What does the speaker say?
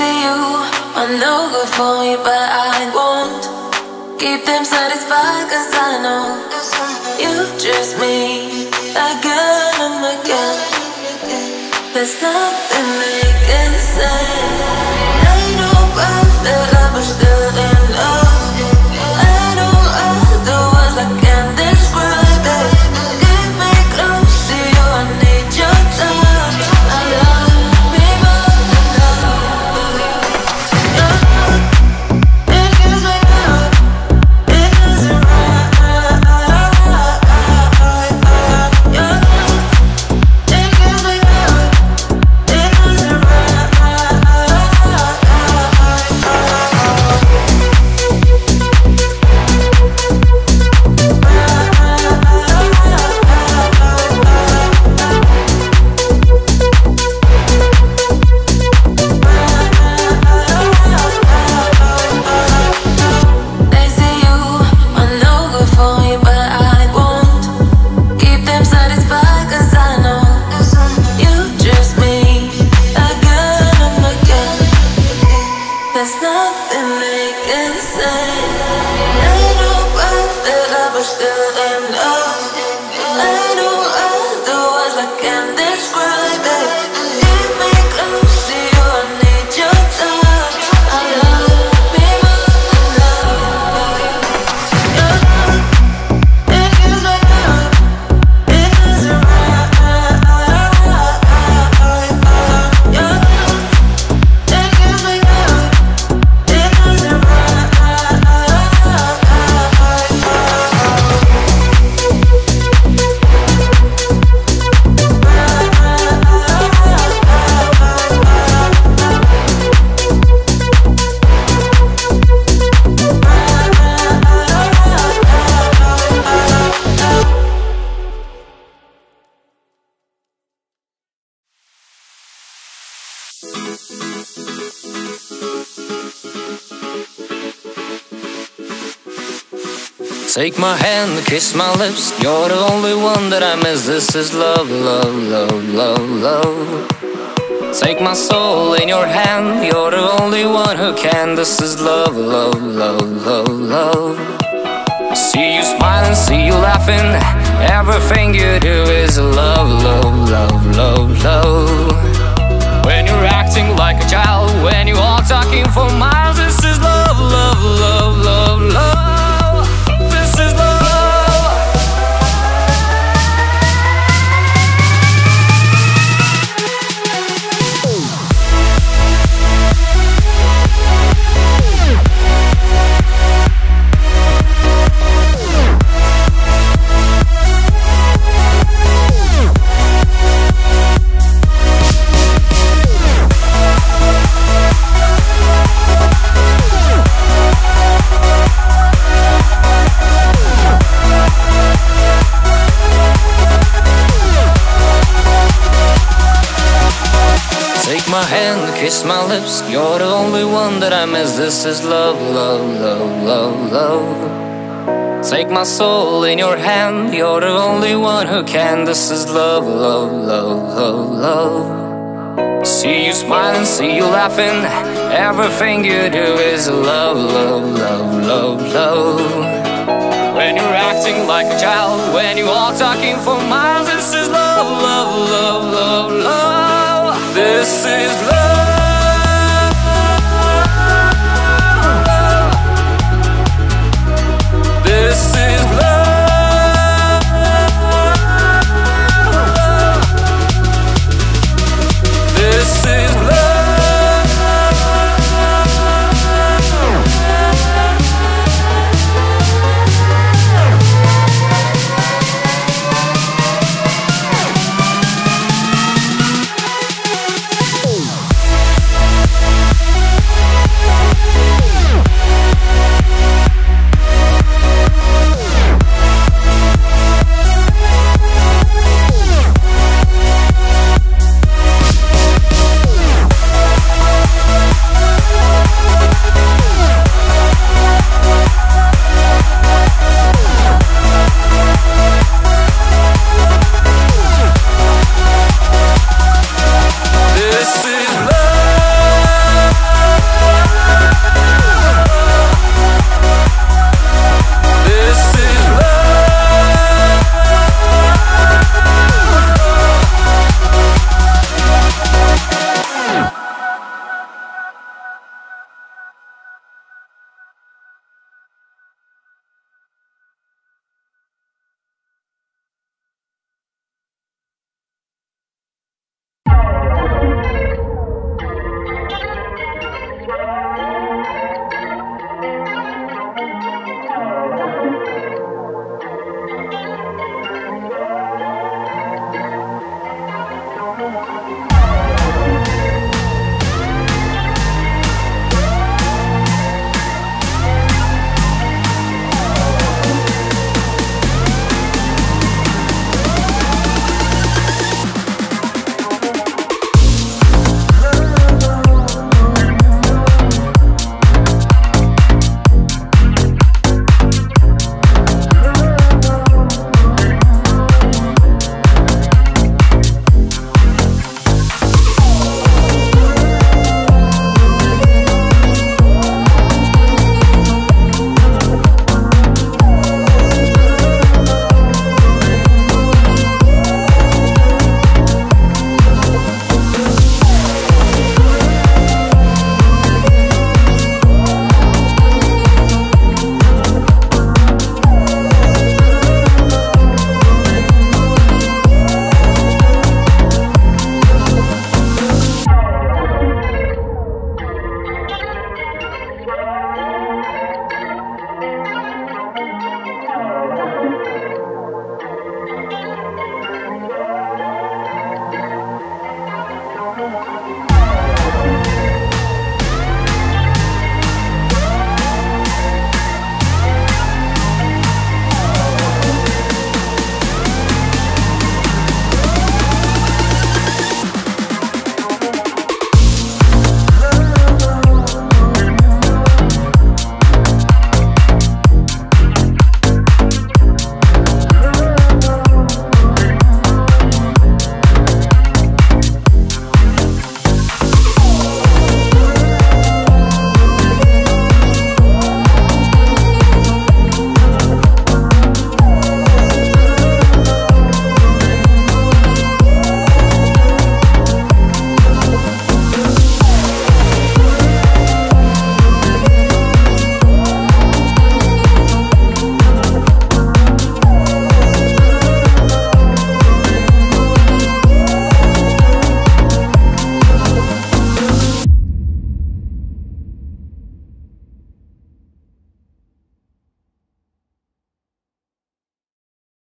say you are no good for me, but I won't keep them satisfied, cause I know you dress me again and again. There's nothing they can say. Take my hand, kiss my lips. You're the only one that I miss. This is love, love, love, love, love. Take my soul in your hand. You're the only one who can. This is love, love, love, love, love. See you smiling, see you laughing. Everything you do is love, love, love, love, love. When you're acting like a child, when you are talking for miles, my hand, kiss my lips. You're the only one that I miss. This is love, love, love, love, love. Take my soul in your hand. You're the only one who can. This is love, love, love, love, love. See you smiling, see you laughing. Everything you do is love, love, love, love, love. When you're acting like a child, when you are talking for miles, this is love, love, love,